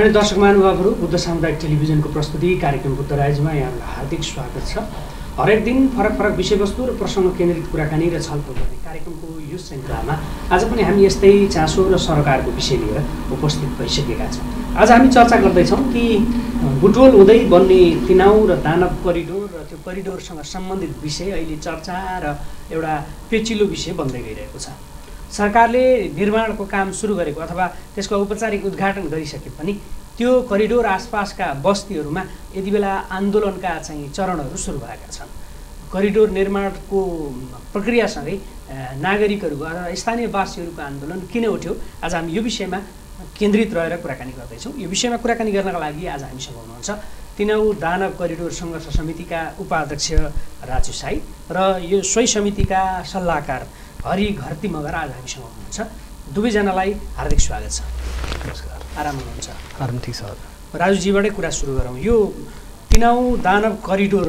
आदरणीय दर्शक महानुभावहरू बुद्ध सामुदायिक टेलिभिजनको प्रस्तुति कार्यक्रम बुद्ध राइजमा यहाँहरूलाई हार्दिक स्वागत छ। हरेक दिन फरक फरक विषयवस्तु र प्रसङ्ग केन्द्रित कुराकानी र छलफल गर्ने कार्यक्रमको यो श्रृङ्खलामा आज पनि हामी यस्तै चासो र सरकारको विषय लिएर उपस्थित भइसकेका छौँ। आज हामी चर्चा गर्दैछौँ कि बुटोल हुँदै बन्ने तिनाउ र दानव करिडोर र त्यो करिडोरसँग सम्बन्धित विषय अहिले चर्चा र एउटा पेचिलो विषय बन्दै गइरहेको छ। सरकारले निर्माणको काम सुरु गरेको अथवा त्यसको औपचारिक उद्घाटन गरिसके पनि त्यो करिडोर आसपासका बस्तीहरूमा यति बेला आन्दोलनका चाहिँ चरणहरू सुरु भएका छन्। करिडोर निर्माणको प्रक्रियासँगै नागरिकहरूको अथवा स्थानीय वासीहरूको आन्दोलन किन उठ्यो? आज हामी यो विषयमा केन्द्रित रहेर कुराकानी गर्दैछौँ। यो विषयमा कुराकानी गर्नका लागि आज हामीसँग हुनुहुन्छ तिनौ दानव करिडोर सङ्घर्ष समितिका उपाध्यक्ष राजु साई र यो सोही समितिका सल्लाहकार हरि घरती मगर आज हामीसँग हुनुहुन्छ। दुवैजनालाई हार्दिक स्वागत छ। नमस्कार। आराम हुनुहुन्छ? आराम ठिक छ। राजुजीबाटै कुरा सुरु गरौँ। यो तिनौ दानव करिडोर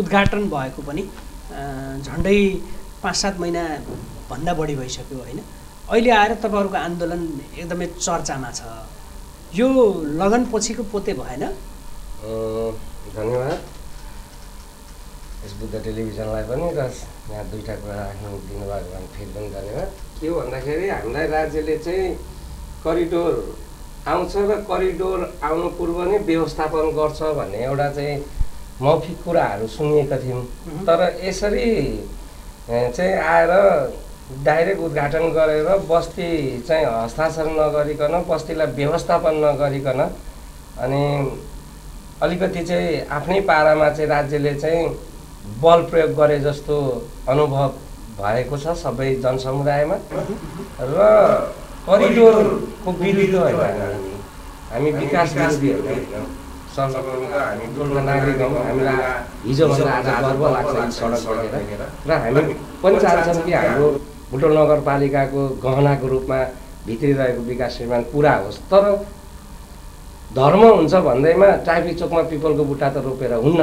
उद्घाटन भएको पनि झन्डै पाँच सात महिनाभन्दा बढी भइसक्यो होइन? अहिले आएर तपाईँहरूको आन्दोलन एकदमै चर्चामा छ। यो लगन पछिको पोते भएन? धन्यवाद। यस बुद्ध टेलिभिजनलाई पनि र यहाँ दुईवटा कुरा राख्नु दिनुभएको भने फेरि पनि धन्यवाद। के हो भन्दाखेरि हामीलाई राज्यले चाहिँ करिडोर आउँछ र करिडोर आउनु पूर्व नै व्यवस्थापन गर्छ भन्ने एउटा चाहिँ मौखिक कुराहरू सुनिएका थियौँ। तर यसरी चाहिँ आएर डाइरेक्ट उद्घाटन गरेर बस्ती चाहिँ हस्ताक्षर नगरिकन बस्तीलाई व्यवस्थापन नगरिकन अनि अलिकति चाहिँ आफ्नै पारामा चाहिँ राज्यले चाहिँ बल प्रयोग गरे जस्तो अनुभव भएको छ सबै जनसमुदायमा। र करिडोरको विरुद्ध होइन हामी। हामी विकास विरोधी होइन नागरिक हौँ हामीलाई हिजोभन्दा आज गर्व लाग्छ सडक र हामी पनि चाहन्छौँ कि हाम्रो भुटोल नगरपालिकाको गहनाको रूपमा भित्रिरहेको विकास निर्माण पुरा होस्। तर धर्म हुन्छ भन्दैमा ट्राफिक चोकमा पिपलको बुट्टा त रोपेर हुन्न।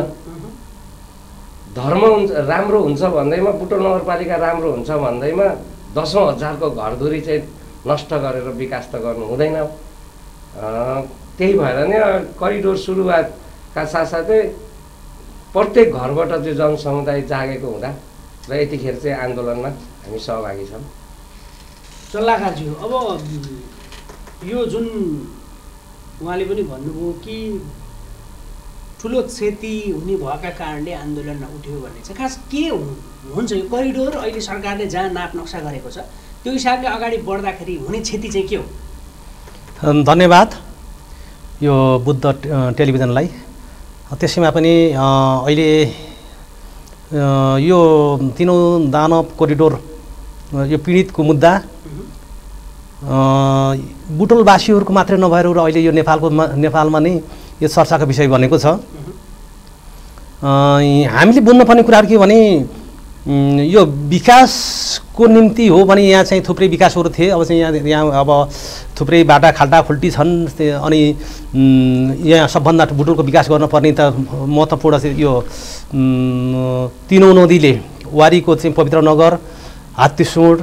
धर्म हुन्छ राम्रो हुन्छ भन्दैमा बुटोल नगरपालिका राम्रो हुन्छ भन्दैमा दसौँ हजारको घरधुरी चाहिँ नष्ट गरेर विकास त गर्नु हुँदैन। त्यही भएर नै करिडोर सुरुवातका साथसाथै प्रत्येक घरबाट चाहिँ जनसमुदाय जागेको हुँदा र यतिखेर चाहिँ आन्दोलनमा हामी सहभागी छौँ। सल्लाहकारज्यू अब यो जुन उहाँले पनि भन्नुभयो कि ठुलो क्षति हुने भएका कारणले आन्दोलन उठ्यो भन्ने चाहिँ खास के हुन्छ यो करिडोर अहिले सरकारले जहाँ नाप नक्सा गरेको छ त्यो हिसाबले अगाडि बढ्दाखेरि हुने क्षति चाहिँ के हो? धन्यवाद यो बुद्ध टेलिभिजनलाई। त्यसैमा पनि अहिले यो तिनौँ दानव कोरिडोर यो पीडितको मुद्दा बुटोलवासीहरूको मात्रै नभएर र अहिले यो नेपालको नेपालमा नै यो चर्चाको विषय बनेको छ। हामीले बुझ्नुपर्ने कुराहरू के भने यो विकासको निम्ति हो भने यहाँ चाहिँ थुप्रै विकासहरू थिए। अब चाहिँ यहाँ यहाँ अब थुप्रै बाटा खाल्टा खुल्टी छन् अनि यहाँ सबभन्दा बुटोलको विकास गर्नुपर्ने त महत्त्वपूर्ण चाहिँ यो तिनौँ नदीले वारीको चाहिँ पवित्र नगर हात्तीसुँड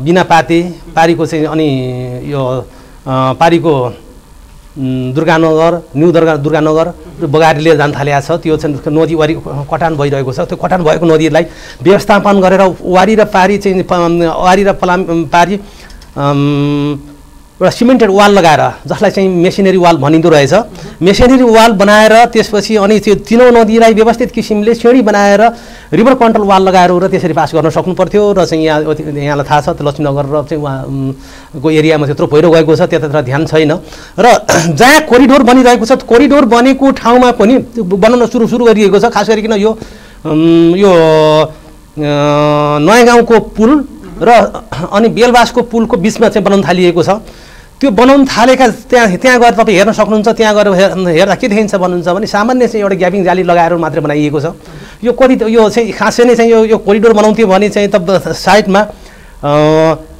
बिनापाते पारीको चाहिँ अनि यो पारीको दुर्गानगर न्यु दुर्गा दुर्गानगर बगारीले जान थालेको छ। त्यो चाहिँ नदी वारी कटान भइरहेको छ। त्यो कटान भएको नदीलाई व्यवस्थापन गरेर वारी र पारी चाहिँ वारी र पलाम पारी एउटा सिमेन्टेड वाल लगाएर जसलाई चाहिँ मेसिनरी वाल भनिँदो रहेछ। मेसिनरी वाल बनाएर त्यसपछि अनि त्यो तिनौँ नदीलाई व्यवस्थित किसिमले सिँढी बनाएर रिभर कन्ट्रोल वाल लगाएर र त्यसरी पास गर्न सक्नु पर्थ्यो र चाहिँ यहाँ यहाँलाई थाहा छ त्यो लक्ष्मीनगर र चाहिँ उहाँको एरियामा त्यत्रो पहिरो गएको छ त्यतातिर ध्यान छैन। र जहाँ कोरिडोर बनिरहेको छ कोरिडोर बनेको ठाउँमा पनि बनाउन सुरु सुरु गरिएको छ खास गरिकन यो यो नयाँ गाउँको पुल र अनि बेलबासको पुलको बिचमा चाहिँ बनाउन थालिएको छ। त्यो बनाउन थालेका त्यहाँ त्यहाँ गएर तपाईँ हेर्न सक्नुहुन्छ त्यहाँ गएर हेर्दा के देखिन्छ भन्नुहुन्छ भने सामान्य चाहिँ एउटा ग्यापिङ जाली लगाएर मात्रै बनाइएको छ। यो कति यो चाहिँ खासै नै चाहिँ यो यो कोरिडोर बनाउँथ्यो भने चाहिँ त साइडमा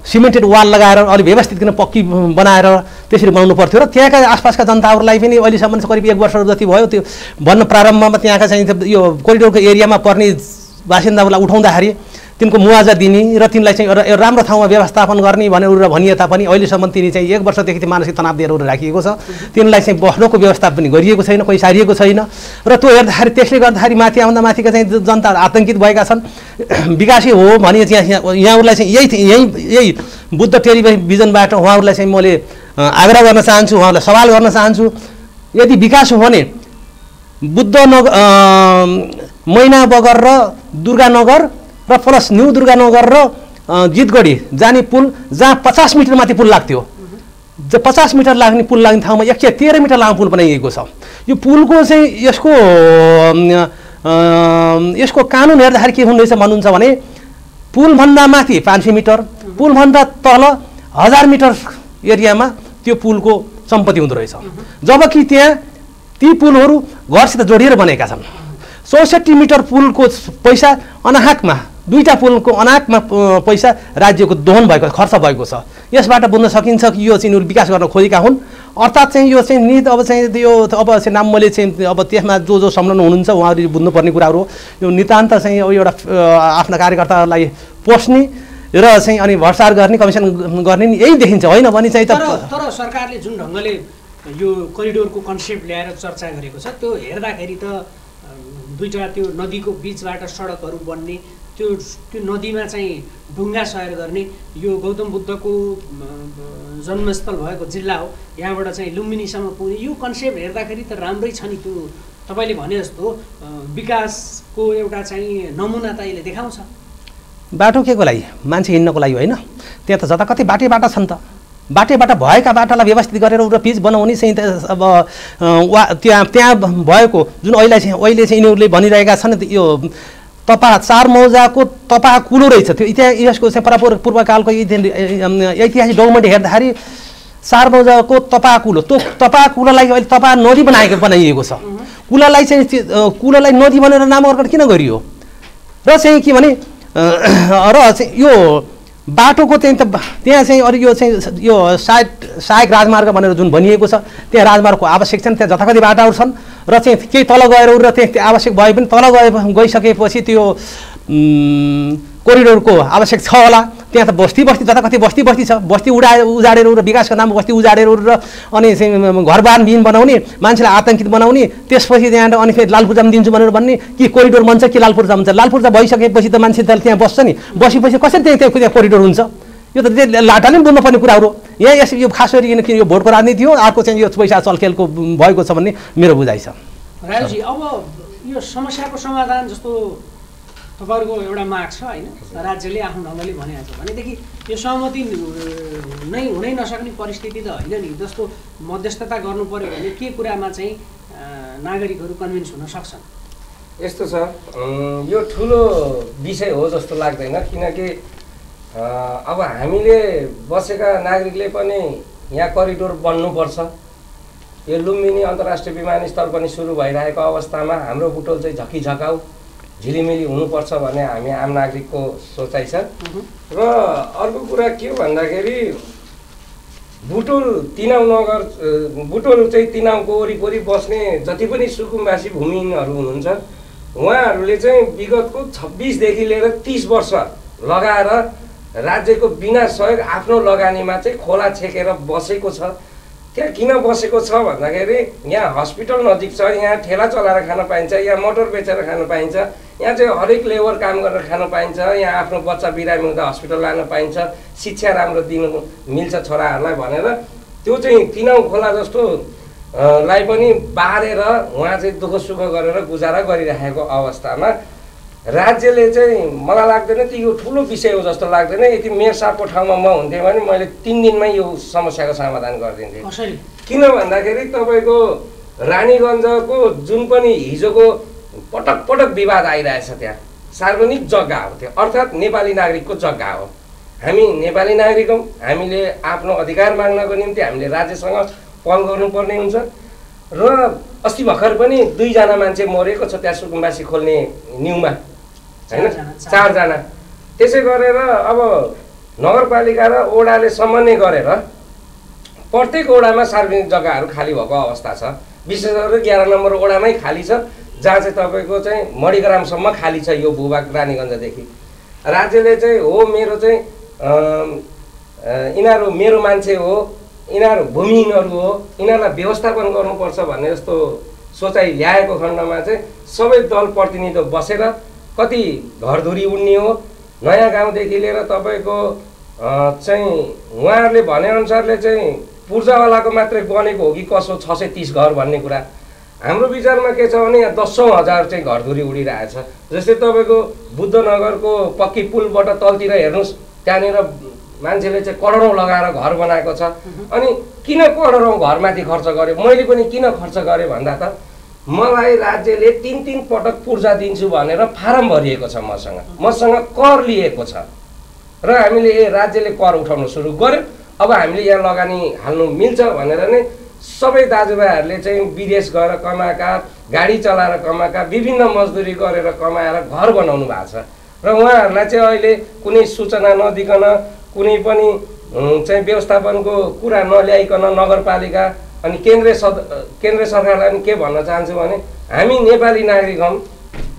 सिमेन्टेड वाल लगाएर अलिक व्यवस्थित किन पक्की बनाएर त्यसरी बनाउनु पर्थ्यो। र त्यहाँका आसपासका जनताहरूलाई पनि अहिलेसम्म करिब एक वर्ष जति भयो त्यो बन्न प्रारम्भमा त्यहाँका चाहिँ यो कोरिडोरको एरियामा पर्ने बासिन्दाहरूलाई उठाउँदाखेरि तिनको मुआवजा दिने र तिनलाई चाहिँ राम्रो ठाउँमा व्यवस्थापन गर्ने भनेर भनिए तापनि अहिलेसम्म तिनी चाहिँ एक वर्षदेखि मानसिक तनाव दिएर राखिएको छ। तिनलाई चाहिँ बस्नुको व्यवस्था पनि गरिएको छैन कोही सारिएको छैन। र त्यो हेर्दाखेरि त्यसले गर्दाखेरि माथि आउँदा माथिका चाहिँ जनता आतङ्कित भएका छन्। विकासै हो भने चाहिँ यहाँहरूलाई चाहिँ यही यही यही बुद्ध टेलिभिजनबाट उहाँहरूलाई चाहिँ मैले आग्रह गर्न चाहन्छु उहाँहरूलाई सवाल गर्न चाहन्छु। यदि विकास हो भने बुद्ध नगर मैना बगर र दुर्गानगर र प्लस न्यु दुर्गानगर र जितगढी जाने पुल जहाँ पचास मिटर माथि पुल लाग्थ्यो। पचास मिटर लाग्ने पुल लाग्ने ठाउँमा एक सय तेह्र मिटर लामो पुल बनाइएको छ। यो पुलको चाहिँ यसको यसको कानुन हेर्दाखेरि के हुँदैछ भन्नुहुन्छ भने पुलभन्दा माथि पाँच सय मिटर पुलभन्दा तल हजार मिटर एरियामा त्यो पुलको सम्पत्ति हुँदो रहेछ। जबकि त्यहाँ ती पुलहरू घरसित जोडिएर बनेका छन्। चौसठी मिटर पुलको पैसा अनाहकमा दुईवटा पुलको अनाहकमा पैसा राज्यको दोहन भएको खर्च भएको छ। यसबाट बुझ्न सकिन्छ कि यो चाहिँ यिनीहरू विकास गर्न खोजेका हुन्। अर्थात् चाहिँ यो चाहिँ नित अब चाहिँ यो अब चाहिँ नाम मैले चाहिँ अब त्यसमा जो जो संलग्न हुनुहुन्छ उहाँहरू बुझ्नुपर्ने कुराहरू हो। यो नितान्त चाहिँ अब एउटा आफ्ना कार्यकर्ताहरूलाई पोस्ने र चाहिँ अनि भ्रष्टाचार गर्ने कमिसन गर्ने नि यही देखिन्छ। होइन भने चाहिँ तर सरकारले जुन ढङ्गले यो करिडोरको कन्सेप्ट ल्याएर चर्चा गरेको छ त्यो हेर्दाखेरि त दुईवटा त्यो नदीको बिचबाट सडकहरू बन्ने त्यो त्यो नदीमा चाहिँ ढुङ्गा सहर गर्ने यो गौतम बुद्धको जन्मस्थल भएको जिल्ला हो। यहाँबाट चाहिँ लुम्बिनीसम्म पुग्ने। यो कन्सेप्ट हेर्दाखेरि त राम्रै छ नि त्यो। तपाईँले भने जस्तो विकासको एउटा चाहिँ नमुना त यसले देखाउँछ। बाटो के को लागि? मान्छे हिँड्नको लागि होइन। त्यहाँ त जता कतै बाटै बाटा छन् त। बाटैबाट भएका बाटालाई व्यवस्थित गरेर एउटा पिच बनाउने चाहिँ अब वा त्यहाँ त्यहाँ भएको जुन अहिले चाहिँ अहिले चाहिँ यिनीहरूले भनिरहेका छन् यो तपा चार मौजाको तपा कुलो रहेछ। त्यो इतिहास यसको चाहिँ परापुर पूर्वकालको ऐतिहासिक डकुमेन्ट हेर्दाखेरि चार मौजाको तपा कुलो त्यो तपा कुलोलाई अहिले तपा नदी बनाएको बनाइएको छ। कुलालाई चाहिँ कुलोलाई नदी बनेर नामकरण किन गरियो? र चाहिँ के भने र यो बाटोको चाहिँ त त्यहाँ चाहिँ अरू यो चाहिँ यो सायद सहायक राजमार्ग भनेर जुन भनिएको छ त्यहाँ राजमार्गको आवश्यक छैन त्यहाँ जथाकति बाटाहरू छन् र चाहिँ केही तल गएर र त्यहाँ आवश्यक भए पनि तल गए गइसकेपछि त्यो कोरिडोरको आवश्यक छ होला। त्यहाँ त बस्ती बस्ती जता कति बस्ती बस्ती छ। बस्ती उडा उजाडेर र विकासको नाममा बस्ती उजाडेर र अनि घरबार बिन बनाउने मान्छेलाई आतङ्कित बनाउने त्यसपछि त्यहाँ अनि फेरि लाल पूजामा दिन्छु भनेर भन्ने कि कोरिडोर बन्छ कि लाल पूजा हुन्छ भइसकेपछि त मान्छे त त्यहाँ बस्छ नि। बसेपछि कसरी त्यहाँ त्यहाँ त्यहाँ कोरिडोर हुन्छ? यो त लाटाले पनि बुझ्नुपर्ने हो यहाँ यस यो खास गरी किन यो भोटको राजनीति हो अर्को चाहिँ यो पैसा चलखेलको भएको छ भन्ने मेरो बुझाइ छ। राजुजी अब यो समस्याको समाधान जस्तो तपाईँहरूको एउटा माग छ होइन? राज्यले आफ्नो ढङ्गले भनेको छ। भनेदेखि यो सहमति नै हुनै नसक्ने परिस्थिति त होइन नि। जस्तो मध्यस्थता गर्नु पऱ्यो भने के कुरामा चाहिँ नागरिकहरू कन्भिन्स हुन सक्छन्? यस्तो छ। यो ठुलो विषय हो जस्तो लाग्दैन। किनकि अब हामीले बसेका नागरिकले पनि यहाँ करिडोर बन्नुपर्छ। यो लुम्बिनी अन्तर्राष्ट्रिय विमानस्थल पनि सुरु भइरहेको अवस्थामा हाम्रो बुटोल चाहिँ झकिझकाउ। झिलिमिली हुनुपर्छ भन्ने हामी आम नागरिकको सोचाइ छ। र अर्को कुरा के हो भन्दाखेरि बुटोल तिनाउ नगर बुटोल चाहिँ तिनाउको वरिपरि बस्ने जति पनि सुकुम्बासी भूमिहीनहरू हुनुहुन्छ उहाँहरूले चाहिँ विगतको छब्बिसदेखि लिएर तिस वर्ष लगाएर राज्यको बिना सहयोग आफ्नो लगानीमा चाहिँ खोला छेकेर बसेको छ। त्यहाँ किन बसेको छ भन्दाखेरि यहाँ हस्पिटल नजिक छ यहाँ ठेला चलाएर खान पाइन्छ यहाँ मोटर बेचेर खान पाइन्छ यहाँ चाहिँ हरेक लेबर काम गरेर खान पाइन्छ यहाँ आफ्नो बच्चा बिरामी हुँदा हस्पिटल लान पाइन्छ शिक्षा राम्रो दिनु मिल्छ छोराहरूलाई भनेर त्यो चाहिँ तिनाउ खोला जस्तो लाई पनि बारेर उहाँ चाहिँ दुःख सुख गरेर गुजारा गरिराखेको अवस्थामा राज्यले चाहिँ मलाई लाग्दैन कि यो ठुलो विषय हो जस्तो लाग्दैन। यदि मेयर साहबको ठाउँमा म हुन्थेँ भने मैले तिन दिनमै यो समस्याको समाधान गरिदिन्थेँ। किन भन्दाखेरि तपाईँको रानीगञ्जको जुन पनि हिजोको पटक पटक विवाद आइरहेछ त्यहाँ सार्वजनिक जग्गा हो त्यो। अर्थात् नेपाली नागरिकको जग्गा हो। हामी नेपाली नागरिक हौँ हामीले आफ्नो अधिकार माग्नको निम्ति हामीले राज्यसँग पहल गर्नुपर्ने हुन्छ। र अस्ति भर्खर पनि दुईजना मान्छे मरेको छ त्यहाँ सुकुम्बासी खोल्ने न्युमा। होइन? चारजना त्यसै गरेर अब नगरपालिका र ओडाले समन्वय गरेर प्रत्येक ओडामा सार्वजनिक जग्गाहरू खाली भएको अवस्था छ। विशेष गरेर एघार नम्बर ओडामै खाली छ जहाँ चाहिँ तपाईँको चाहिँ मणिग्रामसम्म खाली छ यो भूभाग रानीगञ्जदेखि। राज्यले चाहिँ हो मेरो चाहिँ यिनीहरू मेरो मान्छे हो यिनीहरू भूमिहीनहरू हो यिनीहरूलाई व्यवस्थापन गर्नुपर्छ भन्ने जस्तो सोचाइ ल्याएको खण्डमा चाहिँ सबै दल प्रतिनिधि बसेर कति घरधुरी उड्ने हो नयाँ गाउँदेखि लिएर तपाईँको चाहिँ उहाँहरूले भनेअनुसारले चाहिँ पूर्जावालाको मात्रै बनेको हो कि कसो छ सय तिस घर भन्ने कुरा। हाम्रो विचारमा के छ भने यहाँ दसौँ हजार चाहिँ घरधुरी उडिरहेछ। जस्तै तपाईँको बुद्धनगरको पक्की पुलबाट तलतिर हेर्नुहोस् त्यहाँनिर मान्छेले चाहिँ करोडौँ लगाएर घर बनाएको छ। अनि किन करोडौँ घरमाथि खर्च गर्यो? मैले पनि किन खर्च गरेँ भन्दा त मलाई राज्यले तिन तिन पटक पूर्जा दिन्छु भनेर फारम भरिएको छ मसँग। मसँग कर लिएको छ। र हामीले ए राज्यले कर उठाउन सुरु गर्यो। अब हामीले यहाँ लगानी हाल्नु मिल्छ भनेर नै सबै दाजुभाइहरूले चाहिँ विदेश गएर कमाएका गाडी चलाएर कमाएका विभिन्न मजदुरी गरेर कमाएर घर बनाउनु भएको छ। र उहाँहरूलाई चाहिँ अहिले कुनै सूचना नदिकन कुनै पनि चाहिँ व्यवस्थापनको कुरा नल्याइकन नगरपालिका अनि केन्द्रीय सद केन्द्र सरकारलाई पनि के भन्न चाहन्छु भने हामी नेपाली नागरिक हौँ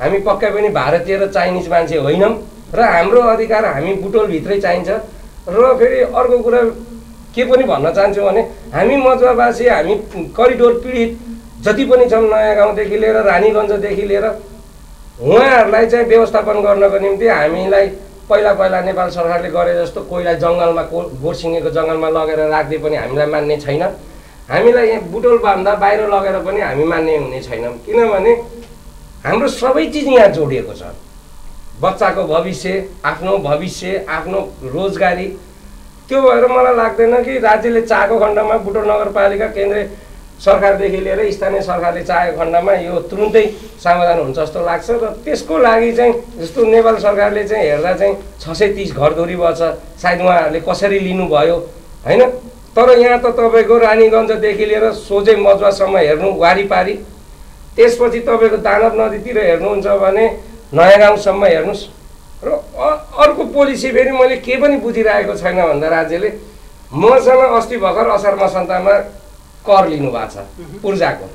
हामी पक्कै पनि भारतीय र चाइनिज मान्छे होइनौँ र हाम्रो अधिकार हामी बुटोलभित्रै चाहिन्छ र फेरि अर्को कुरा के पनि भन्न चाहन्छु भने हामी मजुवावासी हामी करिडोर पीडित जति पनि छौँ नयाँ गाउँदेखि लिएर रानीगञ्जदेखि लिएर उहाँहरूलाई चाहिँ व्यवस्थापन गर्नको निम्ति हामीलाई पहिला पहिला नेपाल सरकारले गरे जस्तो कोहीलाई जङ्गलमा को गोरसिङ्गेको जङ्गलमा लगेर राख्दै पनि हामीलाई मान्ने छैन। हामीलाई यहाँ बुटोल बाँध्दा बाहिर लगेर पनि हामी मान्ने हुने छैनौँ। किनभने हाम्रो सबै चिज यहाँ जोडिएको छ। बच्चाको भविष्य आफ्नो भविष्य आफ्नो रोजगारी त्यो भएर मलाई लाग्दैन कि राज्यले चाहेको खण्डमा बुटोल नगरपालिका केन्द्रीय सरकारदेखि लिएर स्थानीय सरकारले चाहेको खण्डमा यो तुरुन्तै समाधान हुन्छ जस्तो लाग्छ र त्यसको लागि चाहिँ जस्तो नेपाल सरकारले चाहिँ हेर्दा चाहिँ छ सय तिस घरधुरी बछ सायद उहाँहरूले कसरी लिनुभयो होइन? तर यहाँ त तपाईँको रानीगञ्जदेखि लिएर सोझै मजुवासम्म हेर्नु वारिपारी। त्यसपछि तपाईँको दानव नदीतिर हेर्नुहुन्छ भने नयाँ गाउँसम्म हेर्नुहोस्। र अर्को पोलिसी फेरि मैले के पनि बुझिरहेको छैन भन्दा राज्यले मसँग अस्ति भर्खर असार मसन्तामा कर लिनुभएको छ पूर्जाको।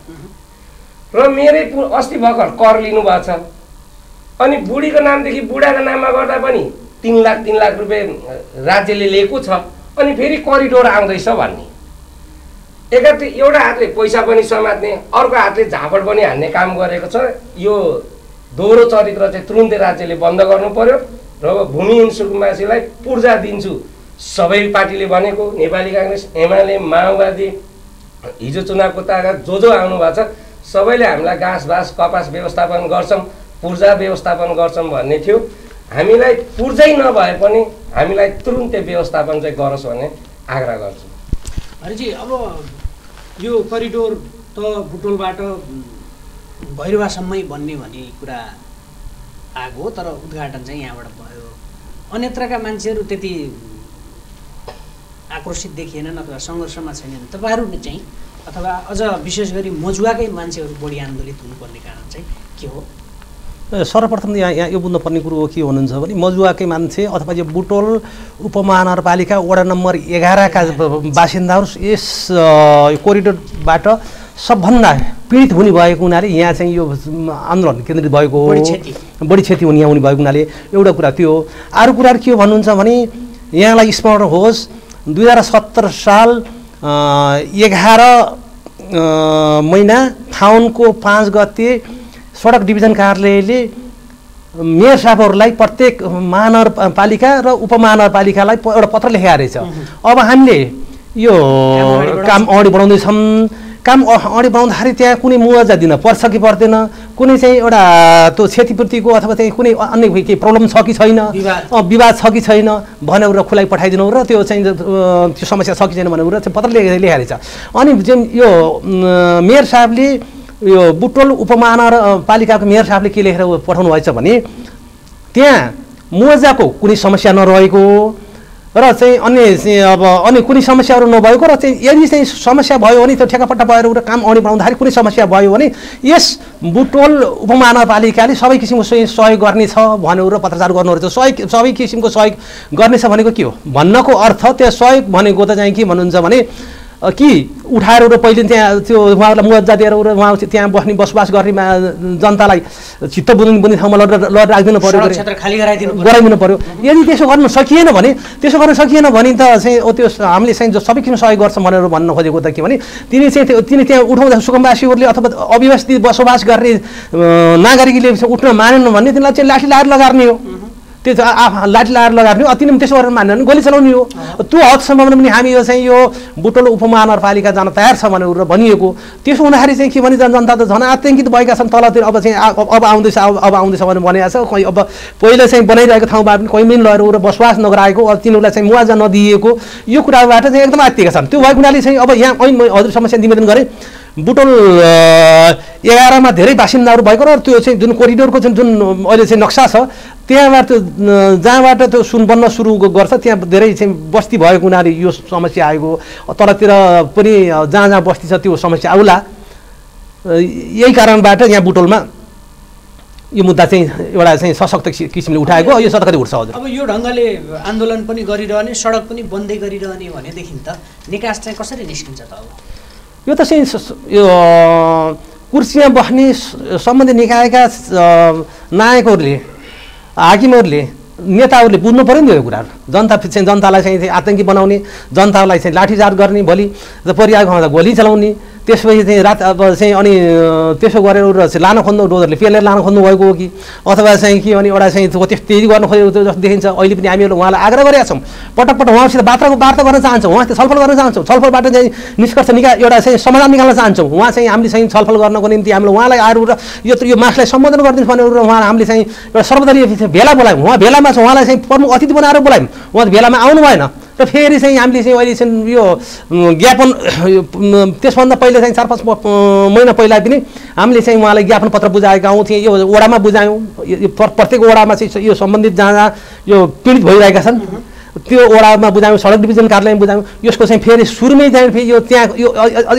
र मेरै अस्ति भर्खर कर लिनुभएको छ। अनि बुढीको नामदेखि बुढाको नाममा गर्दा पनि तिन लाख तिन लाख रुपियाँ राज्यले लिएको छ। अनि फेरि करिडोर आउँदैछ भन्ने। एकातिर एउटा हातले पैसा पनि समात्ने अर्को हातले झापड पनि हान्ने काम गरेको छ। यो दोहोरो चरित्र चाहिँ तुरुन्तै राज्यले बन्द गर्नु पर्यो र भूमिहीन सुकुम्बासीलाई पूर्जा दिन्छु सबै पार्टीले भनेको नेपाली काङ्ग्रेस एमाले माओवादी हिजो चुनावको तागत जो जो आउनु भएको छ सबैले हामीलाई घाँस बाँस कपास व्यवस्थापन गर्छौँ पूर्जा व्यवस्थापन गर्छौँ भन्ने थियो। हामीलाई पूर्जै नभए पनि हामीलाई तुरुन्तै व्यवस्थापन चाहिँ गरोस् भन्ने आग्रह गर्छु। हरिजी अब यो करिडोर त बुटोलबाट भैरवासम्मै बन्ने भन्ने कुरा आएको हो तर उद्घाटन चाहिँ यहाँबाट भयो। अन्यत्रका मान्छेहरू त्यति आक्रोशित देखिएनन् अथवा सङ्घर्षमा छैनन्। तपाईँहरू चाहिँ अथवा अझ विशेष गरी मजुवाकै मान्छेहरू बढी आन्दोलित हुनुपर्ने कारण चाहिँ के हो? सर्वप्रथम यहाँ यहाँ यो बुझ्नुपर्ने कुरो के हुनुहुन्छ भने मजुवाकै मान्छे अथवा यो बुटोल उपमहानगरपालिका वडा नम्बर एघारका बासिन्दाहरू यस कोरिडोरबाट सबभन्दा पीडित हुने भएको हुनाले यहाँ चाहिँ यो आन्दोलन केन्द्रित भएको हो बढी क्षति। हुने यहाँ हुने भएको हुनाले एउटा कुरा त्यो हो अरू कुरा के हो भन्नुहुन्छ भने यहाँलाई स्मरण होस् दुई हजार सत्तर साल एघार महिना फाउनको पाँच गते सडक डिभिजन कार्यालयले मेयर साहबहरूलाई प्रत्येक महानगरपालिका र उपमहानगरपालिकालाई एउटा पत्र लेखेका रहेछ। अब हामीले यो काम अगाडि बढाउँदैछौँ काम अगाडि बढाउँदाखेरि त्यहाँ कुनै मुआवजा दिन पर्छ कि पर्दैन कुनै चाहिँ एउटा त्यो क्षतिपूर्तिको अथवा चाहिँ कुनै अन्य केही प्रब्लम छ कि छैन विवाद। छ कि छैन भन्यो र खुलाइ पठाइदिनु र त्यो चाहिँ त्यो समस्या छ कि छैन भनेर चाहिँ पत्र लेखे लेखेको रहेछ। अनि जुन यो मेयर साहबले यो बुटोल उपमहानगरपालिकाको मेयर साहबले के लेखेर पठाउनु भएछ भने त्यहाँ मुआवजाको कुनै समस्या नरहेको र चाहिँ अन्य अब अन्य कुनै समस्याहरू नभएको र चाहिँ यदि चाहिँ समस्या भयो भने त्यो ठेकापट्टा भएर काम अगाडि बढाउँदाखेरि कुनै समस्या भयो भने यस बुटोल उपमहानगरपालिकाले सबै किसिमको सहयोग गर्नेछ भन्यो र पत्रचार गर्नु रहेछ सहयोग सबै किसिमको सहयोग गर्नेछ भनेको के हो? भन्नको अर्थ त्यो सहयोग भनेको त चाहिँ के भन्नुहुन्छ भने कि उठाएर र पहिले त्यहाँ त्यो उहाँहरूलाई मुआवजा दिएर उहाँ त्यहाँ बस्ने बसोबास गर्ने जनतालाई चित्त बुझ्ने बुझ्ने ठाउँमा लड लड राखिदिनु पऱ्यो गराइदिनु पर्यो। यदि त्यसो गर्न सकिएन भने त्यसो गर्न सकिएन भने त चाहिँ ओ त्यो हामीले चाहिँ जो सबै किसिम सहयोग गर्छ भनेर भन्न खोजेको त के भने तिनी चाहिँ तिनी त्यहाँ उठाउँदा सुकुम्बासीहरूले अथवा अव्यवस्थित बसोबास गर्ने नागरिकले उठ्न मानेन भने तिनीलाई चाहिँ लाठी लाएर लगार्ने हो। त्यो लाठी लाएर लगार्ने हो तिनी पनि त्यसो गरेर मानेन भने गोली चलाउने हो त्यो हदसम्म पनि हामी यो चाहिँ यो बुटोल उपमहानगरपालिका जान तयार छ भनेर भनिएको त्यसो हुँदाखेरि चाहिँ के भने जन- जनता त झन् आतङ्कित भएका छन् तलतिर अब चाहिँ अब आउँदैछ अब आउँदैछ भनेर भनेको छ कोही अब पहिला चाहिँ बनाइरहेको ठाउँबाट पनि कोही पनि लगेर उ बसोबास नगराएको अब तिनीहरूलाई चाहिँ मुआवजा नदिएको यो कुराबाट चाहिँ एकदम आत्तिएका छन् त्यो भएको हुनाले चाहिँ अब यहाँ ऐन हजुर समस्या निवेदन गरेँ बुटोल एघारमा धेरै बासिन्दाहरू भएको र त्यो चाहिँ जुन कोरिडोरको चाहिँ जुन अहिले चाहिँ नक्सा छ त्यहाँबाट जहाँबाट त्यो सुन बन्न सुरु गर्छ त्यहाँ धेरै चाहिँ बस्ती भएको हुनाले यो समस्या आएको तलतिर पनि जहाँ जहाँ बस्ती छ त्यो समस्या आउला। यही कारणबाट यहाँ बुटोलमा यो मुद्दा चाहिँ एउटा चाहिँ सशक्त किसिमले उठाएको यो सतकति उठ्छ हजुर। अब यो ढङ्गले आन्दोलन पनि गरिरहने सडक पनि बन्दै गरिरहने भनेदेखि त निकास चाहिँ कसरी निस्किन्छ त अब? यो त चाहिँ यो कुर्सीमा बस्ने स- सम्बन्धित निकायका नायकहरूले हाकिमहरूले नेताहरूले बुझ्नु पऱ्यो नि यो कुराहरू। जनता चाहिँ जनतालाई चाहिँ आतङ्की बनाउने जनतालाई चाहिँ लाठीचार्ज गर्ने भोलि परिआएको गोली चलाउने त्यसपछि चाहिँ रात अब चाहिँ अनि त्यसो गरेर उ चाहिँ लान खोज्नु डोजरले पेलेर लान खोज्नु भएको हो कि? अथवा चाहिँ के भने एउटा चाहिँ त्यही गर्न खोजेको जस्तो देखिन्छ। अहिले पनि हामीहरू उहाँलाई आग्रह गरेका छौँ। पटक पटक उहाँसित वार्ताको वार्ता गर्न चाहन्छौँ। उहाँसित छलफल गर्न चाहन्छौँ। छलफलबाट चाहिँ निष्कर्ष निका एउटा चाहिँ समाधान निकाल्न चाहन्छौँ। उहाँ चाहिँ हामीले चाहिँ छलफल गर्नको निम्ति हामीले उहाँलाई आएर यो यो मासलाई सम्बोधन गरिदिनु भनेर उहाँ हामीले चाहिँ एउटा सर्वदलीय भेला बोलायौँ। उहाँ भेलामा छ उहाँलाई चाहिँ प्रमुख अतिथि बनाएर बोलायौँ। उहाँ भेलामा आउनु भएन र फेरि चाहिँ हामीले चाहिँ अहिले चाहिँ यो ज्ञापन त्यसभन्दा पहिले चाहिँ चार पाँच महिना पहिला पनि हामीले चाहिँ उहाँलाई ज्ञापन पत्र बुझाएका हौँ यो वडामा बुझायौँ। यो यो प्र- प्रत्येक वडामा चाहिँ यो सम्बन्धित जहाँ जहाँ यो पीडित भइरहेका छन् त्यो वडामा बुझायौँ सडक डिभिजन कार्यालयमा बुझायौँ। यसको चाहिँ फेरि सुरुमै चाहिँ फेरि यो त्यहाँ यो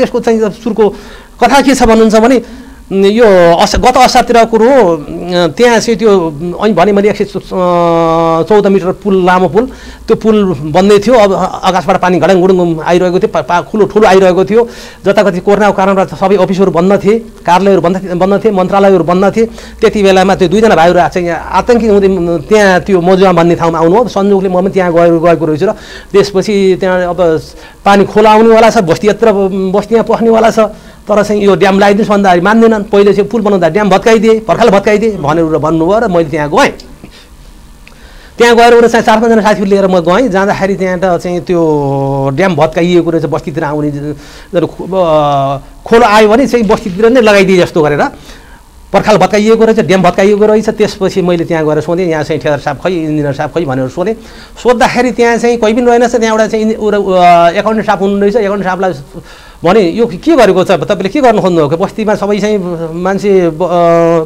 यसको चाहिँ सुरुको कथा के छ भन्नुहुन्छ भने यो अस गत असारतिर कुरो हो। त्यहाँ चाहिँ त्यो ऐ भने मैले एक सय चौध मिटर पुल लामो पुल त्यो पुल बन्दै थियो। अब आकाशबाट पानी घडाङ गुडुङ आइरहेको थियो पा- खुलो ठुलो आइरहेको थियो। जताकति कोरोनाको कारणबाट सबै अफिसहरू बन्द थिए कार्यालयहरू बन्द बन्द थिए मन्त्रालयहरू बन्द थिए। त्यति बेलामा त्यो दुईजना भाइहरू चाहिँ यहाँ आतङ्की हुँदै त्यहाँ त्यो मजुवा भन्ने ठाउँमा आउनु हो। संजोगले म पनि त्यहाँ गएको गएको रहेछु र त्यसपछि त्यहाँ अब पानी खोला आउनेवाला छ बस्ती यत्र बस्तीमा पस्नेवाला छ। तर चाहिँ यो ड्याम लगाइदिनुहोस् भन्दाखेरि मान्दैनन्। पहिले चाहिँ पुल बनाउँदा ड्याम भत्काइदिए पर्खाल भत्काइदिए भनेर भन्नुभयो र मैले त्यहाँ गएँ। त्यहाँ गएर उनीहरू चाहिँ चार पाँचजना साथीहरू लिएर म गएँ। जाँदाखेरि त्यहाँ त चाहिँ त्यो ड्याम भत्काइएको रहेछ बस्तीतिर आउने खोलो आयो भने चाहिँ बस्तीतिर नै लगाइदिए जस्तो गरेर। पर्खाल भत्काइएको रहेछ ड्याम भत्काइएको रहेछ। त्यसपछि मैले त्यहाँ गएर सोधेँ यहाँ चाहिँ ठेदार साहब खै इन्जिनियर साहब खै भनेर सोधेँ। सोद्धाखेरि त्यहाँ चाहिँ कोही पनि रहेनछ। त्यहाँ एउटा चाहिँ एकाउन्टेन्ट साहब हुनुहुँदैछ एकाउन्टेन्ट साहबलाई भने यो के गरेको छ? तपाईँले के गर्नु खोज्नुभएको बस्तीमा सबै चाहिँ मान्छे ब- अ,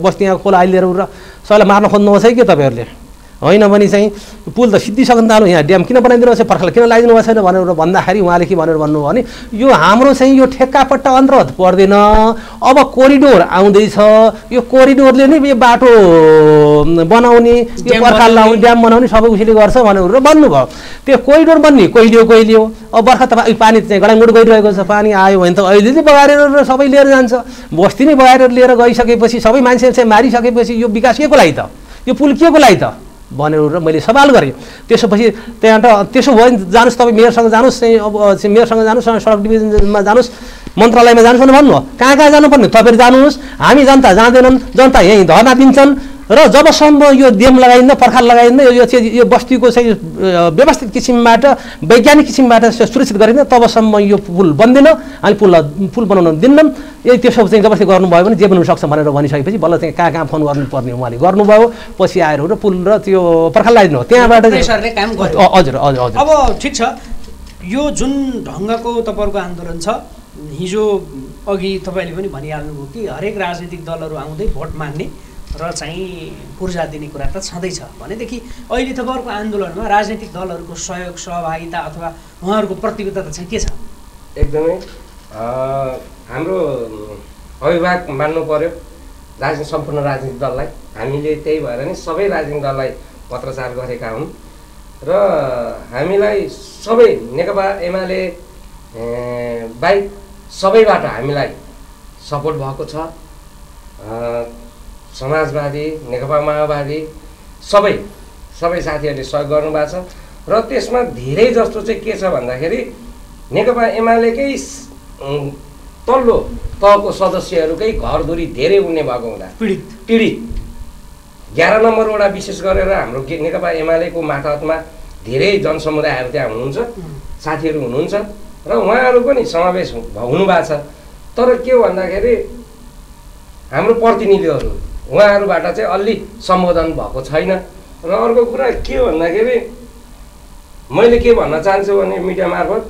बस्तीमा खोला आइलिएर र सबैलाई मार्न खोज्नुभएको छ कि तपाईँहरूले? होइन भने चाहिँ पुल त सिद्धिसक्नु तालो यहाँ ड्याम किन बनाइदिनु भएको छ पर्खाल किन लगाइदिनु भएको छैन भनेर भन्दाखेरि उहाँले के भनेर भन्नुभयो भने यो हाम्रो चाहिँ यो ठेक्कापट्टा अन्तर्गत पर्दैन। अब कोरिडोर आउँदैछ। यो कोरिडोरले नै यो बाटो बनाउने यो पर्खाल। लाउने ड्याम बनाउने सबै उसले गर्छ भनेर भन्नुभयो। त्यो कोरिडोर बन्ने कहिले कहिले हो अब बर्खा त पानी चाहिँ गडाङगुड गइरहेको छ पानी आयो भने त अहिले चाहिँ बगारेर र सबै लिएर जान्छ। बस्ती नै बगारेर लिएर गइसकेपछि सबै मान्छे चाहिँ मारिसकेपछि यो विकास के को लागि त? यो पुल के को लागि त? भनेर मैले सवाल गरेँ। त्यसोपछि त्यहाँ त त्यसो भयो जानुहोस् तपाईँ मेयरसँग जानुहोस् चाहिँ अब मेयरसँग जानुहोस् सडक डिभिजनमा जानुहोस् मन्त्रालयमा जानुहोस् भन्नु कहाँ कहाँ जानुपर्ने? तपाईँहरू जानुहोस्। हामी जनता जाँदैनन् जनता यहीँ धर्ना दिन्छन्। र जबसम्म यो देम लगाइन्न पर्खाल लगाइन्न यो यो चाहिँ यो बस्तीको चाहिँ व्यवस्थित किसिमबाट वैज्ञानिक किसिमबाट सुरक्षित गरिन्न तबसम्म यो पुल बन्दैन हामी पुल पुल बनाउन दिन्नन्। यदि त्यसो चाहिँ जबरजस्ती गर्नुभयो भने जे बन्नु सक्छ भनेर भनिसकेपछि बल्ल चाहिँ कहाँ कहाँ फोन गर्नुपर्ने उहाँले गर्नुभयो। पछि आएर र पुल र त्यो पर्खाल लगाइदिनु हो। त्यहाँबाट हजुर हजुर हजुर। अब ठिक छ। यो जुन ढङ्गको तपाईँहरूको आन्दोलन छ हिजो अघि तपाईँले पनि भनिहाल्नुभयो कि हरेक राजनीतिक दलहरू आउँदै भोट माग्ने। र चाहिँ पूर्जा दिने कुरा त छँदैछ। भनेदेखि अहिले तपाईँहरूको आन्दोलनमा राजनीतिक दलहरूको सहयोग सहभागिता अथवा उहाँहरूको प्रतिबद्धता चाहिँ के छ? एकदमै हाम्रो अभिभावक मान्नु पर्यो राजनीति सम्पूर्ण राजनीतिक दललाई। हामीले त्यही भएर नै सबै राजनीतिक दललाई पत्रचार गरेका हुन्। र हामीलाई सबै नेकपा एमाले बाहेक सबैबाट हामीलाई सपोर्ट भएको छ। समाजवादी नेकपा माओवादी सबै सबै साथीहरूले सहयोग गर्नुभएको छ। र त्यसमा धेरै जस्तो चाहिँ के छ भन्दाखेरि नेकपा एमालेकै तल्लो तहको सदस्यहरूकै घरधुरी धेरै उड्ने भएको हुँदा पीडित। पीडित। एघार नम्बरवटा विशेष गरेर हाम्रो नेकपा एमालेको मातहतमा धेरै जनसमुदायहरू त्यहाँ हुनुहुन्छ साथीहरू हुनुहुन्छ र उहाँहरू पनि समावेश हुनुभएको छ। तर के हो भन्दाखेरि हाम्रो प्रतिनिधिहरू उहाँहरूबाट चाहिँ अलि सम्बोधन भएको छैन। र अर्को कुरा के भन्दाखेरि मैले के भन्न चाहन्छु भने मिडिया मार्फत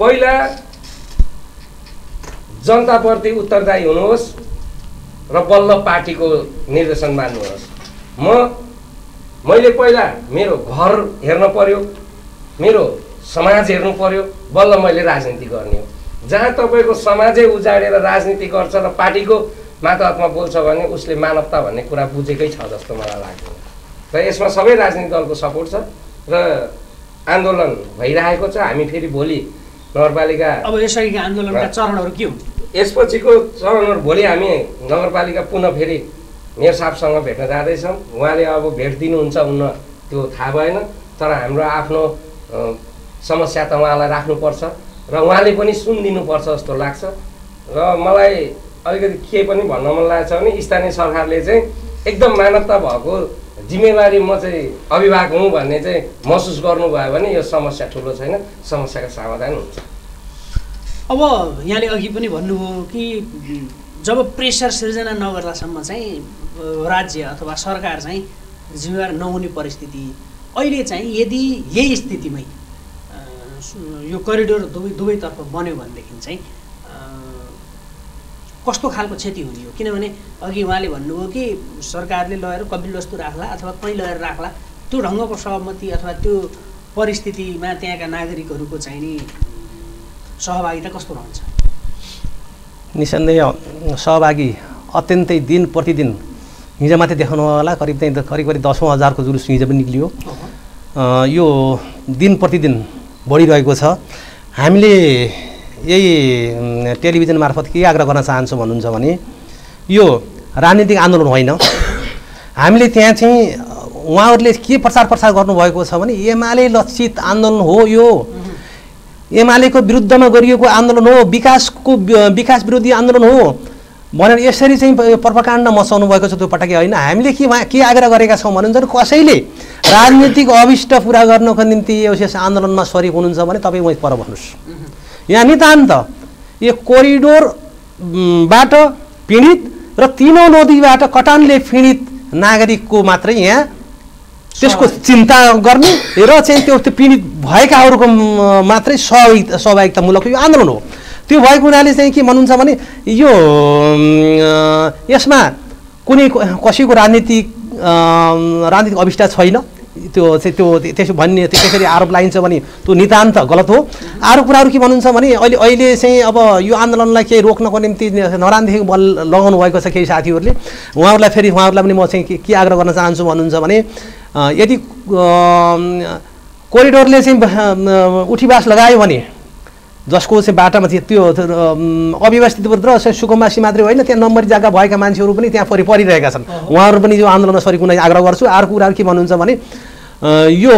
पहिला जनताप्रति उत्तरदायी हुनुहोस् र बल्ल पार्टीको निर्देशन मान्नुहोस्। म मैले पहिला मेरो घर हेर्न पर्यो मेरो समाज हेर्नु पर्यो बल्ल मैले राजनीति गर्ने हो। जहाँ तपाईँको समाजै उजाडेर राजनीति गर्छ र पार्टीको मातहतमा बोल्छ भने उसले मानवता भन्ने कुरा बुझेकै छ जस्तो मलाई लाग्दैन र यसमा सबै राजनीतिक दलको सपोर्ट छ र आन्दोलन भइरहेको छ। हामी फेरि भोलि नगरपालिका अब यसअघिका आन्दोलनका चरणहरू के हुन्? यसपछिको चरणहरू भोलि हामी नगरपालिका पुनः फेरि मेयर साहबसँग भेट्न जाँदैछौँ। उहाँले अब भेट दिनुहुन्छ हुन्न त्यो थाहा भएन तर हाम्रो आफ्नो समस्या त उहाँलाई राख्नुपर्छ र उहाँले पनि सुनिदिनुपर्छ जस्तो लाग्छ। र मलाई अलिकति के पनि भन्न मन लागेको छ भने स्थानीय सरकारले चाहिँ एकदम मानवता भएको जिम्मेवारी म चाहिँ अभिभावक हुँ भन्ने चाहिँ महसुस गर्नुभयो भने यो समस्या ठुलो छैन। समस्याको समाधान हुन्छ। अब यहाँले अघि पनि भन्नुभयो कि जब प्रेसर सिर्जना नगर्दासम्म चाहिँ राज्य अथवा सरकार चाहिँ जिम्मेवार नहुने परिस्थिति अहिले चाहिँ यदि यही स्थितिमै यो करिडोर दुवै दुवैतर्फ बन्यो भनेदेखि चाहिँ कस्तो खालको क्षति हुने हो? किनभने अघि उहाँले भन्नुभयो कि सरकारले लगेर कपिल वस्तु राख्ला अथवा कहीँ लगेर राख्ला त्यो ढङ्गको सहमति अथवा त्यो परिस्थितिमा त्यहाँका नागरिकहरूको चाहिँ नि सहभागिता कस्तो रहन्छ? निसन्देह सहभागी अत्यन्तै दिन प्रतिदिन हिजो मात्रै देखाउनु होला करिब चाहिँ करिब करिब दसौँ हजारको जुलुस हिजो पनि निक्लियो। यो दिन प्रतिदिन बढिरहेको छ। हामीले यही टेलिभिजन मार्फत के आग्रह गर्न चाहन्छौँ भन्नुहुन्छ भने यो राजनीतिक आन्दोलन होइन। हामीले त्यहाँ चाहिँ उहाँहरूले के प्रचार प्रसार गर्नुभएको छ भने एमाले लक्षित आन्दोलन हो यो। एमालेको विरुद्धमा गरिएको आन्दोलन हो विकासको विकास विरोधी आन्दोलन हो भनेर यसरी चाहिँ प- पर्वकाण्ड मचाउनु भएको छ त्यो पटकै होइन। हामीले के उहाँ के आग्रह गरेका छौँ भन्नुहुन्छ भने कसैले राजनीतिक अभिष्ट पुरा गर्नको निम्ति यस आन्दोलनमा सरिक हुनुहुन्छ भने तपाईँ वहीँ पर भन्नुहोस् यहाँ नितान्त यो कोरिडोर उम्, बाट पीडित र तिनौँ नदीबाट कटानले पीडित नागरिकको मात्रै यहाँ त्यसको चिन्ता गर्ने र चाहिँ त्यो त्यो पीडित भएकाहरूको मात्रै सहभागिता सहभागितामूलक यो आन्दोलन हो। त्यो भएको हुनाले चाहिँ के भन्नुहुन्छ भने यो यसमा कुनै कसैको राजनीतिक राजनीतिक अभिष्ट छैन। त्यो चाहिँ त्यो त्यसो भन्ने त्यो त्यसरी आरोप लगाइन्छ भने त्यो नितान्त गलत हो। अरू कुराहरू के भन्नुहुन्छ भने अहिले अहिले चाहिँ अब यो आन्दोलनलाई केही रोक्नको निम्ति नरानदेखि बल लगाउनु भएको छ केही साथीहरूले। उहाँहरूलाई फेरि उहाँहरूलाई पनि म चाहिँ के आग्रह गर्न चाहन्छु भन्नुहुन्छ भने यदि कोरिडोरले चाहिँ अम, उठीवास लगायो भने जसको चाहिँ बाटामा चाहिँ त्यो अव्यवस्थित र सुकुम्बासी मात्रै होइन त्यहाँ नम्बरी जग्गा भएका मान्छेहरू पनि त्यहाँ परि परिरहेका छन्। उहाँहरू पनि यो आन्दोलनमा सरी कुनै आग्रह गर्छु। अर्को कुराहरू के भन्नुहुन्छ भने यो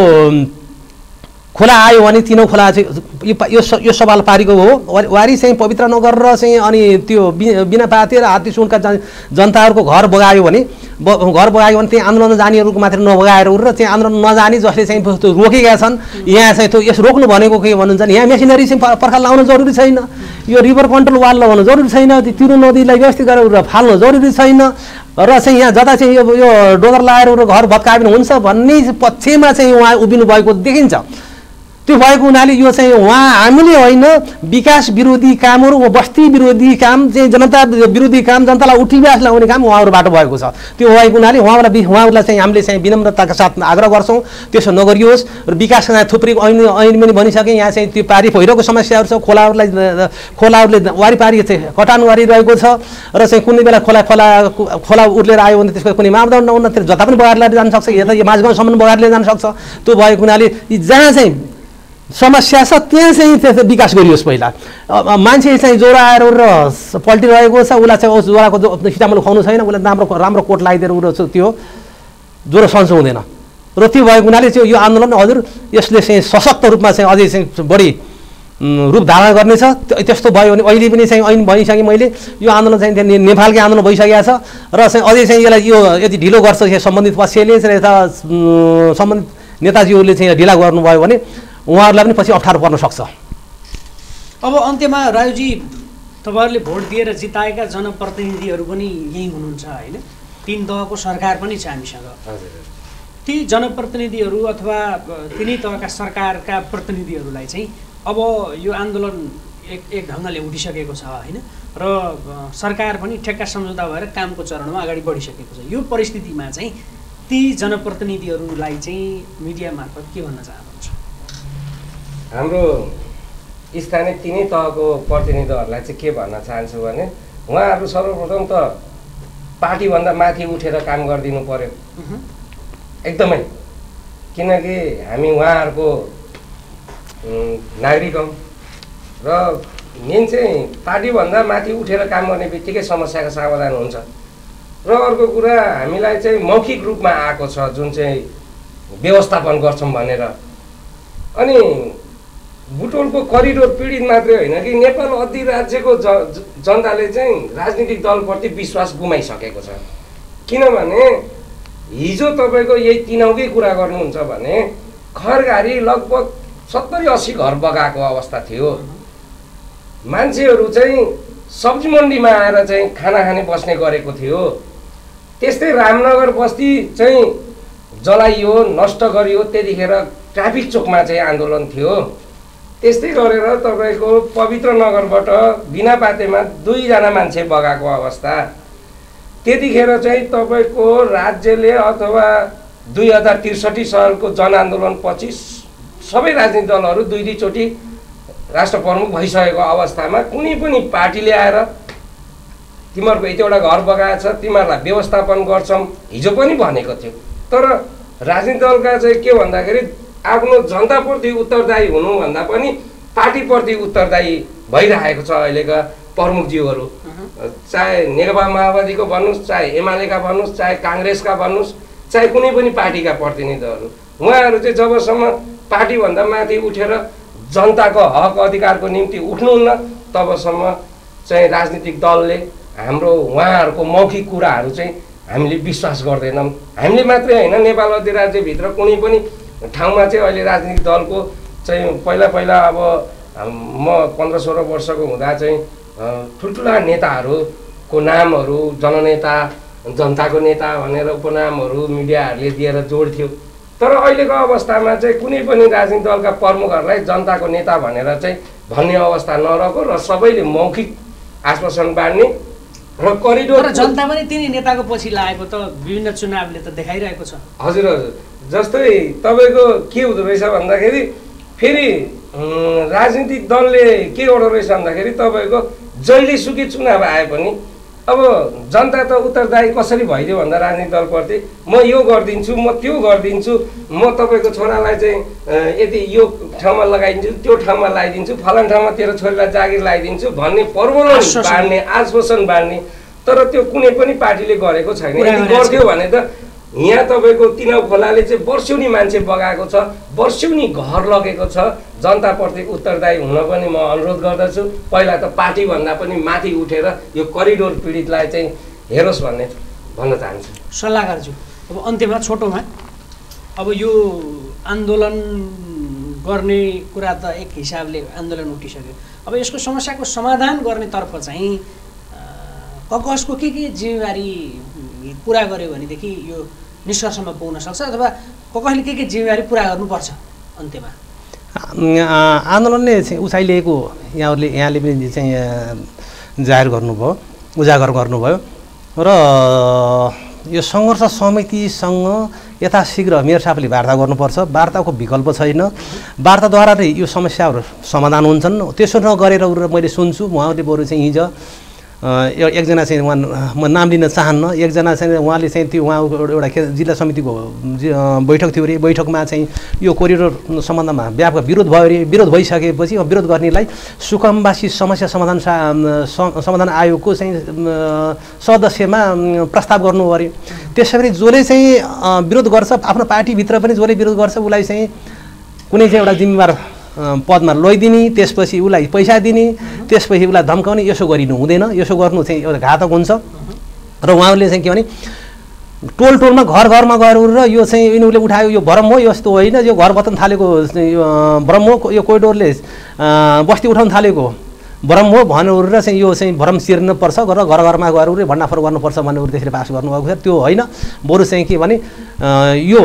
खोला आयो भने तिनौँ खोला चाहिँ यो यो सवाल पारेको हो। वारी- चाहिँ पवित्र नगर र चाहिँ अनि त्यो बिना पाते र हात्ती सुनका जन जनताहरूको घर बगायो भने ब घर बगायो भने त्यहाँ आन्दोलन जानेहरूको मात्रै नबगाएर र त्यहाँ आन्दोलन नजाने जसले चाहिँ त्यो रोकेका छन् यहाँ चाहिँ त्यो यस रोक्नु भनेको के भन्नुहुन्छ भने यहाँ मेसिनरी चाहिँ पर्खाल लाउनु जरुरी छैन। यो रिभर कन्ट्रोल वाल लगाउनु जरुरी छैन त्यो तिरु नदीलाई व्यवस्थित गरेर फाल्नु जरुरी छैन। र चाहिँ यहाँ जता चाहिँ यो डोगर लगाएर घर भत्कायो भने हुन्छ भन्ने पक्षमा चाहिँ उहाँ उभिनु भएको देखिन्छ। त्यो भएको हुनाले यो चाहिँ उहाँ हामीले होइन विकास विरोधी कामहरू वा बस्ती विरोधी काम चाहिँ जनता विरोधी काम जनतालाई उठिवास लगाउने काम उहाँहरूबाट भएको छ। त्यो भएको हुनाले उहाँहरूलाई उहाँहरूलाई चाहिँ हामीले चाहिँ विनम्रताका साथ आग्रह गर्छौँ। त्यसो नगरियोस् र विकासका थुप्रै ऐन ऐन पनि भनिसकेँ यहाँ चाहिँ त्यो पारी पहिरोको समस्याहरू छ। खोलाहरूलाई खोलाहरूले वारिपारी चाहिँ कटान गरिरहेको छ र चाहिँ कुनै बेला खोला खोला खोला उर्लेर आयो भने त्यसको कुनै मापदण्ड नहुन जता पनि बगाएर लिएर जान सक्छ। यता यो माझगाउँसम्म बगाएर लिएर जान सक्छ। त्यो भएको हुनाले जहाँ चाहिँ समस्या छ त्यहाँ चाहिँ त्यो विकास गरियोस् पहिला। मान्छे चाहिँ ज्वरो आएर र पल्टिरहेको छ उसलाई चाहिँ ज्वरोको फिटामिन खुवाउनु छैन उसलाई राम्रो राम्रो कोट लगाइदिएर उ र चाहिँ त्यो ज्वरो सन्चो हुँदैन। र त्यो भएको हुनाले चाहिँ यो आन्दोलन हजुर यसले चाहिँ सशक्त रूपमा चाहिँ अझै चाहिँ बढी रूप धारण गर्नेछ। त्यो- त्यस्तो भयो भने अहिले पनि चाहिँ ऐन भनिसकेँ मैले। यो आन्दोलन चाहिँ त्यहाँ नेपालकै आन्दोलन भइसकेको छ। र चाहिँ अझै चाहिँ यसलाई यो यदि ढिलो गर्छ सम्बन्धित पक्षले यता सम्बन्धित नेताजीहरूले चाहिँ ढिला गर्नुभयो भने उहाँहरूलाई पनि पछि अप्ठ्यारो पर्न सक्छ। अब अन्त्यमा राजुजी तपाईँहरूले भोट दिएर जिताएका जनप्रतिनिधिहरू पनि यहीँ हुनुहुन्छ होइन? तिन तहको सरकार पनि छ हामीसँग। हजुर। ती जनप्रतिनिधिहरू अथवा तिनै तहका सरकारका प्रतिनिधिहरूलाई चाहिँ अब यो आन्दोलन एक एक ढङ्गले उठिसकेको छ होइन? र सरकार पनि ठेक्का सम्झौता भएर कामको चरणमा अगाडि बढिसकेको छ। यो परिस्थितिमा चाहिँ ती जनप्रतिनिधिहरूलाई चाहिँ मिडिया मार्फत के भन्न चाहनुहुन्छ? हाम्रो स्थानीय तिनै तहको प्रतिनिधिहरूलाई चाहिँ के भन्न चाहन्छु भने उहाँहरू सर्वप्रथम त पार्टीभन्दा माथि उठेर काम गरिदिनु उहुँ, एकदमै। किनकि हामी उहाँहरूको नागरिक हौँ। र मेन चाहिँ पार्टीभन्दा माथि उठेर काम गर्ने बित्तिकै समस्याको समाधान हुन्छ। र अर्को कुरा हामीलाई चाहिँ मौखिक रूपमा आएको छ जुन चाहिँ व्यवस्थापन गर्छौँ भनेर। अनि बुटोलको करिडोर पीडित मात्रै होइन कि नेपाल अधिराज्यको ज जनताले चाहिँ राजनीतिक दलप्रति विश्वास गुमाइसकेको छ। किनभने हिजो तपाईँको यही तिनौकै कुरा गर्नुहुन्छ भने खरघारी लगभग सत्तरी अस्सी घर बगाएको अवस्था थियो। मान्छेहरू चाहिँ सब्जी मन्डीमा आएर चाहिँ खाना खाने बस्ने गरेको थियो। त्यस्तै रामनगर बस्ती चाहिँ जलाइयो नष्ट गरियो त्यतिखेर ट्राफिक चोकमा चाहिँ आन्दोलन थियो। त्यस्तै गरेर तपाईँको पवित्र नगरबाट बिना पातेमा दुईजना मान्छे बगाएको अवस्था। त्यतिखेर चाहिँ तपाईँको राज्यले अथवा दुई हजार त्रिसठी सालको जनआन्दोलन पछि सबै राजनीतिक दलहरू दुई दुईचोटि राष्ट्र प्रमुख भइसकेको अवस्थामा कुनै पनि पार्टीले आएर तिमीहरूको यतिवटा घर बगाएको छ तिमीहरूलाई व्यवस्थापन गर्छौँ हिजो पनि भनेको थियो। तर राजनीतिक दलका चाहिँ के भन्दाखेरि आफ्नो जनताप्रति उत्तरदायी हुनुभन्दा पनि पार्टीप्रति उत्तरदायी भइरहेको छ अहिलेका प्रमुखज्यूहरू। चाहे नेकपा माओवादीको भन्नुहोस् चाहे एमालेका भन्नुहोस् चाहे काङ्ग्रेसका भन्नुहोस् चाहे कुनै पनि पार्टीका प्रतिनिधिहरू। उहाँहरू चाहिँ जबसम्म पार्टीभन्दा माथि उठेर जनताको हक अधिकारको निम्ति उठ्नुहुन्न तबसम्म चाहिँ राजनीतिक दलले हाम्रो उहाँहरूको मौखिक कुराहरू चाहिँ हामीले विश्वास गर्दैनौँ हामीले मात्रै होइन नेपाल अधिराज्यभित्र कुनै पनि ठाउँमा चाहिँ अहिले राजनीतिक दलको चाहिँ पहिला पहिला अब म पन्ध्र सोह्र वर्षको हुँदा चाहिँ ठुल्ठुला नेताहरूको नामहरू जननेता जनताको नेता भनेर उपनामहरू मिडियाहरूले दिएर जोड्थ्यो। तर अहिलेको अवस्थामा चाहिँ कुनै पनि राजनीतिक दलका प्रमुखहरूलाई जनताको नेता भनेर चाहिँ भन्ने अवस्था नरहेको र सबैले मौखिक आश्वासन बाँड्ने र करिडोर जनता पनि तिनै नेताको पछि लागेको त विभिन्न चुनावले त देखाइरहेको छ। हजुर हजुर। जस्तै तपाईँको के हुँदो रहेछ भन्दाखेरि फेरि राजनीतिक दलले के गर्दो रहेछ भन्दाखेरि तपाईँको जहिले सुकै चुनाव आए पनि अब जनता त उत्तरदायी कसरी भइदियो भन्दा राजनीतिक दलप्रति? म यो गरिदिन्छु म त्यो गरिदिन्छु म तपाईँको छोरालाई चाहिँ यदि यो ठाउँमा लगाइदिन्छु त्यो ठाउँमा लगाइदिन्छु फलान ठाउँमा तेरो छोरीलाई जागिर लगाइदिन्छु भन्ने प्रबोधन। बाँड्ने आश्वासन बाँड्ने तर त्यो कुनै पनि पार्टीले गरेको छैन। यदि गर्थ्यो भने त यहाँ तपाईँको तिनाउ खोलाले चाहिँ वर्षौनी मान्छे बगाएको छ वर्षौनी घर लगेको छ। जनताप्रति उत्तरदायी हुन पनि म अनुरोध गर्दछु। पहिला त पार्टीभन्दा पनि माथि उठेर यो करिडोर पीडितलाई चाहिँ हेरोस् भन्ने भन्न चाहन्छु। सल्लाहकारज्यू अब अन्त्यमा छोटोमा अब यो आन्दोलन गर्ने कुरा त एक हिसाबले आन्दोलन उठिसक्यो। अब यसको समस्याको समाधान गर्नेतर्फ चाहिँ अ, क कसको के के जिम्मेवारी पुरा गर्यो भनेदेखि यो निष्कर्षमा पुग्न सक्छ अथवा क कसले के के जिम्मेवारी पुरा गर्नुपर्छ अन्त्यमा? आन्दोलनले चाहिँ उचाइलिएको यहाँहरूले यहाँले पनि चाहिँ जाहेर गर्नुभयो उजागर गर्नुभयो। र यो सङ्घर्ष समितिसँग यथाशीघ्र मेयर साहबले वार्ता गर्नुपर्छ। वार्ताको विकल्प छैन। वार्ताद्वारा नै यो समस्याहरू समाधान हुन्छन्। त्यसो नगरेर मैले सुन्छु। उहाँहरूले बरु चाहिँ हिजो एकजना चाहिँ उहाँ म नाम लिन चाहन्न। एकजना चाहिँ उहाँले चाहिँ त्यो उहाँ एउटा जिल्ला समितिको बैठक थियो अरे। बैठकमा चाहिँ यो कोरिडोर सम्बन्धमा व्यापक विरोध भयो अरे। विरोध भइसकेपछि विरोध गर्नेलाई सुकमवासी समस्या समाधान समाधान आयोगको चाहिँ सदस्यमा प्रस्ताव गर्नु अरे। त्यसै गरी जसले चाहिँ विरोध गर्छ आफ्नो पार्टीभित्र पनि जसले विरोध गर्छ उसलाई चाहिँ कुनै चाहिँ एउटा जिम्मेवार पदमा लैदिने त्यसपछि उसलाई पैसा दिने त्यसपछि उसलाई धम्काउने यसो गरिनु हुँदैन यसो गर्नु चाहिँ एउटा घातक हुन्छ। र उहाँहरूले चाहिँ के भने टोल टोलमा घर घरमा गएर र यो चाहिँ यिनीहरूले उठायो यो भरम हो यस्तो होइन यो घर बत्तन थालेको भरम हो यो कोरिडोरले बस्ती उठाउन थालेको भरम हो भनेर र चाहिँ यो चाहिँ भरम चिर्न पर्छ गरेर घर घरमा गएर उसले भण्डाफोर गर्नुपर्छ भनेर त्यसरी पास गर्नुभएको छ। त्यो होइन। बरु चाहिँ के भने यो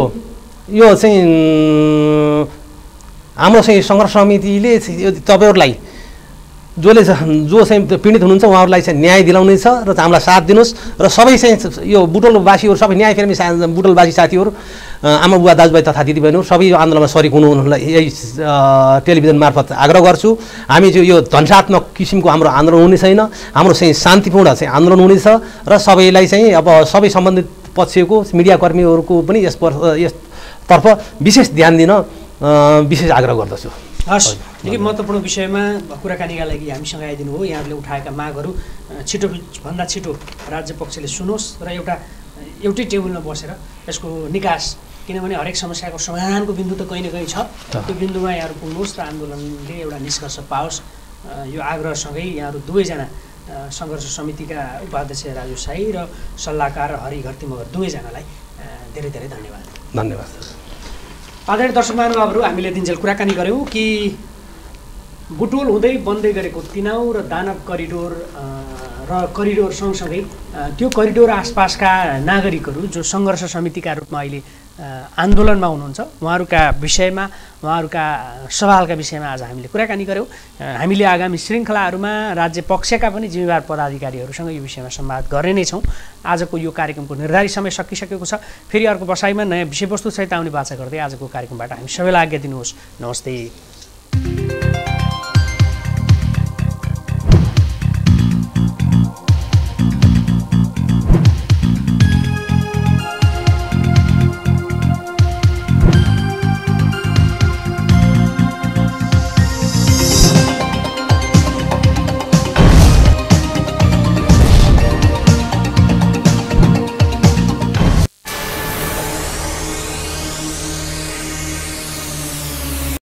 यो चाहिँ हाम्रो चाहिँ सङ्घर्ष समितिले तपाईँहरूलाई जसले जो चाहिँ पीडित हुनुहुन्छ उहाँहरूलाई चाहिँ न्याय दिलाउने छ र हामीलाई साथ दिनुहोस् र सबै चाहिँ यो बुटोलवासीहरू सबै न्याय सा बुटोलवासी साथीहरू आमा बुवा दाजुभाइ तथा दिदीबहिनीहरू सबै यो आन्दोलनमा सरिक हुनुलाई यही टेलिभिजन मार्फत आग्रह गर्छु। हामी चाहिँ यो धन्सात्मक किसिमको हाम्रो आन्दोलन हुने छैन। हाम्रो चाहिँ शान्तिपूर्ण चाहिँ आन्दोलन हुनेछ र सबैलाई चाहिँ अब सबै सम्बन्धित पक्षको मिडियाकर्मीहरूको पनि यस विशेष ध्यान दिन विशेष आग्रह गर्दछु। हस् निकै महत्त्वपूर्ण विषयमा कुराकानीका लागि हामीसँग आइदिनु हो। यहाँहरूले उठाएका मागहरू अ, छिटो भन्दा छिटो राज्य पक्षले सुनोस् र एउटा एउटै टेबलमा बसेर यसको निकास। किनभने हरेक समस्याको समाधानको बिन्दु त कहीँ न कहीँ छ। त्यो बिन्दुमा यहाँहरू पुग्नुहोस् र आन्दोलनले एउटा निष्कर्ष पाओस्। यो आग्रहसँगै यहाँहरू दुवैजना सङ्घर्ष समितिका उपाध्यक्ष राजु साई र सल्लाहकार हरि घरती मगर दुवैजनालाई धेरै धेरै धन्यवाद। धन्यवाद। आदरणीय दर्शक महानुभावहरू हामीले दिनजेल कुराकानी गऱ्यौँ कि बुटोल हुँदै बन्दै गरेको तिनाउ र दानव करिडोर र करिडोर सँगसँगै त्यो करिडोर आसपासका नागरिकहरू जो सङ्घर्ष समितिका रूपमा अहिले आन्दोलनमा हुनुहुन्छ। उहाँहरूका विषयमा उहाँहरूका सवालका विषयमा आज हामीले कुराकानी गऱ्यौँ हामीले आगामी श्रृङ्खलाहरूमा राज्य पक्षका पनि जिम्मेवार पदाधिकारीहरूसँग यो विषयमा संवाद गर्ने नै छौँ। आजको यो कार्यक्रमको निर्धारित समय सकिसकेको छ। फेरि अर्को बसाइमा नयाँ विषयवस्तुसहित आउने बाचा गर्दै आजको कार्यक्रमबाट हामी सबैलाई आज्ञा दिनुहोस्। नमस्ते।